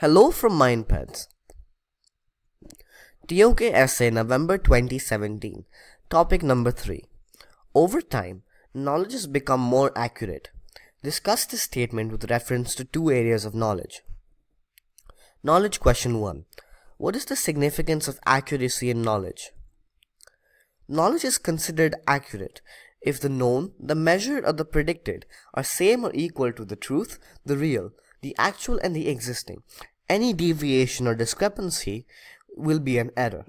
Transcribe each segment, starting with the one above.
Hello from MindPads. TOK Essay November 2017. Topic number 3. Over time, knowledge has become more accurate. Discuss this statement with reference to two areas of knowledge. Knowledge question 1. What is the significance of accuracy in knowledge? Knowledge is considered accurate if the known, the measured, or the predicted are same or equal to the truth, the real, the actual, and the existing. Any deviation or discrepancy will be an error.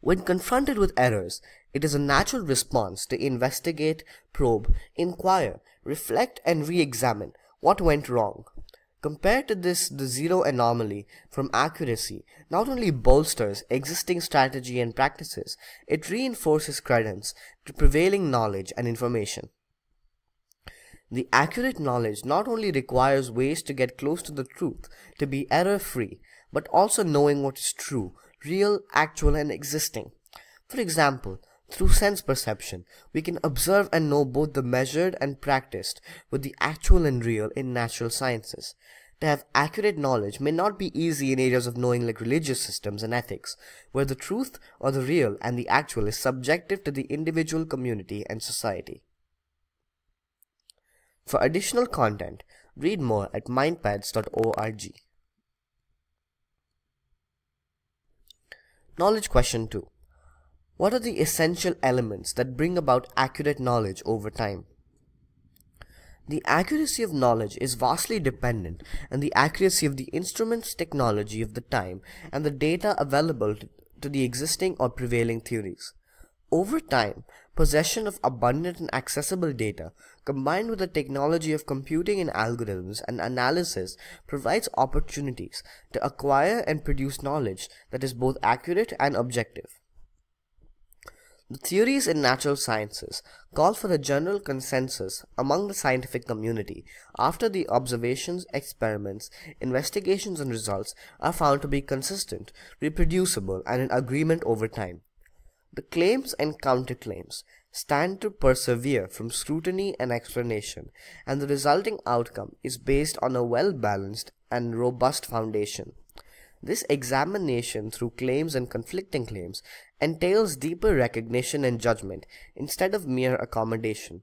When confronted with errors, it is a natural response to investigate, probe, inquire, reflect, and re examine what went wrong. Compared to this, the zero anomaly from accuracy not only bolsters existing strategy and practices, it reinforces credence to prevailing knowledge and information. The accurate knowledge not only requires ways to get close to the truth, to be error free, but also knowing what is true, real, actual, and existing. For example, through sense perception, we can observe and know both the measured and practiced with the actual and real in natural sciences. To have accurate knowledge may not be easy in areas of knowing like religious systems and ethics, where the truth or the real and the actual is subjective to the individual community and society. For additional content, read more at mindpads.org. Knowledge question 2. What are the essential elements that bring about accurate knowledge over time? The accuracy of knowledge is vastly dependent on the accuracy of the instruments technology of the time and the data available to the existing or prevailing theories. Over time, possession of abundant and accessible data, combined with the technology of computing and algorithms and analysis, provides opportunities to acquire and produce knowledge that is both accurate and objective. The theories in natural sciences call for a general consensus among the scientific community after the observations, experiments, investigations, and results are found to be consistent, reproducible, and in agreement over time. The claims and counterclaims stand to persevere from scrutiny and explanation, and the resulting outcome is based on a well balanced and robust foundation. This examination through claims and conflicting claims entails deeper recognition and judgment instead of mere accommodation.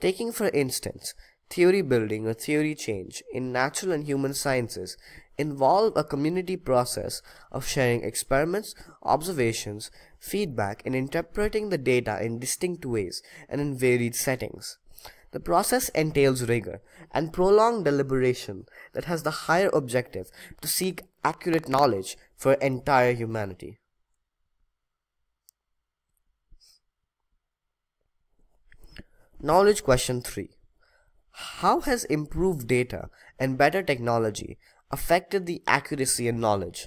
Taking, for instance, theory building or theory change in natural and human sciences involve a community process of sharing experiments, observations, feedback, and interpreting the data in distinct ways and in varied settings. The process entails rigor and prolonged deliberation that has the higher objective to seek accurate knowledge for entire humanity. Knowledge question 3. How has improved data and better technology affected the accuracy and knowledge?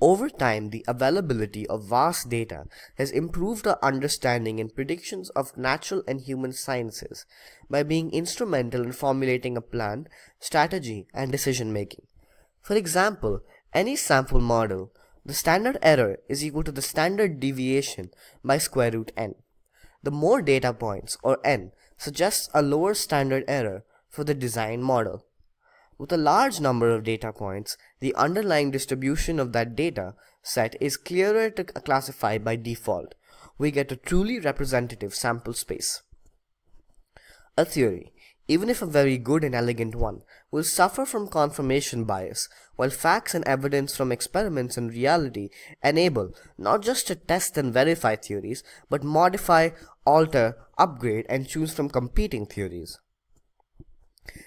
Over time, the availability of vast data has improved our understanding and predictions of natural and human sciences by being instrumental in formulating a plan, strategy, and decision making. For example, any sample model, the standard error is equal to the standard deviation by square root n. The more data points, or n, suggests a lower standard error for the design model. With a large number of data points, the underlying distribution of that data set is clearer to classify by default. We get a truly representative sample space. A theory, even if a very good and elegant one, will suffer from confirmation bias, while facts and evidence from experiments and reality enable not just to test and verify theories, but modify, alter, upgrade, and choose from competing theories.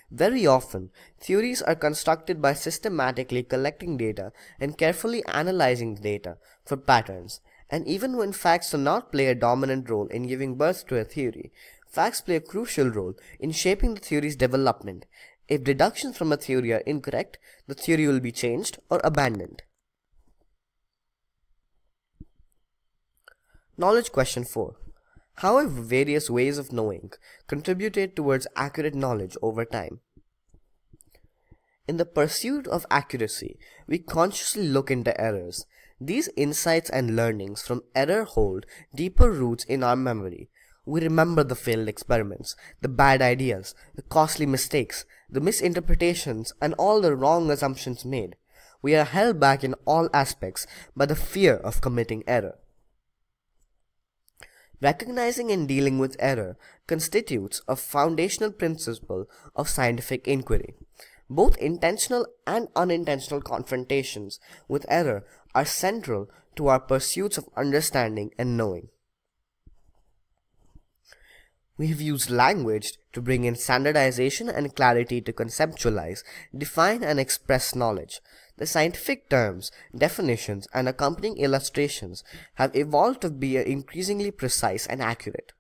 Very often, theories are constructed by systematically collecting data and carefully analyzing the data for patterns. And even when facts do not play a dominant role in giving birth to a theory, facts play a crucial role in shaping the theory's development. If deductions from a theory are incorrect, the theory will be changed or abandoned. Knowledge question 4. How have various ways of knowing contributed towards accurate knowledge over time? In the pursuit of accuracy, we consciously look into errors. These insights and learnings from error hold deeper roots in our memory. We remember the failed experiments, the bad ideas, the costly mistakes, the misinterpretations, and all the wrong assumptions made. We are held back in all aspects by the fear of committing error. Recognizing and dealing with error constitutes a foundational principle of scientific inquiry. Both intentional and unintentional confrontations with error are central to our pursuits of understanding and knowing. We have used language to bring in standardization and clarity to conceptualize, define, and express knowledge. The scientific terms, definitions, and accompanying illustrations have evolved to be increasingly precise and accurate.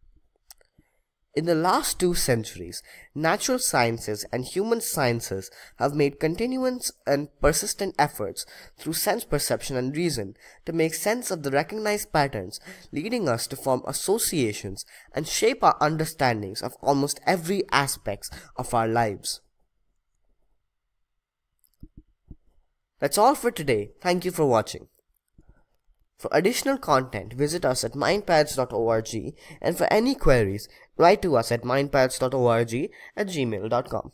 In the last two centuries, natural sciences and human sciences have made continuous and persistent efforts through sense perception and reason to make sense of the recognized patterns, leading us to form associations and shape our understandings of almost every aspect of our lives. That's all for today. Thank you for watching. For additional content, visit us at mindpads.org and for any queries, write to us at mindpads.org at gmail.com.